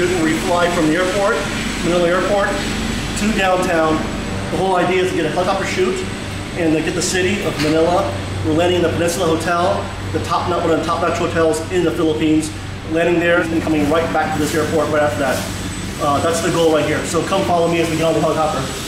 where we fly from the airport, Manila Airport, to downtown. The whole idea is to get a helicopter shoot and get the city of Manila. We're landing in the Peninsula Hotel, the top one of the top-notch hotels in the Philippines. Landing there and coming right back to this airport right after that. Uh, that's the goal right here. So come follow me as we get on the helicopter.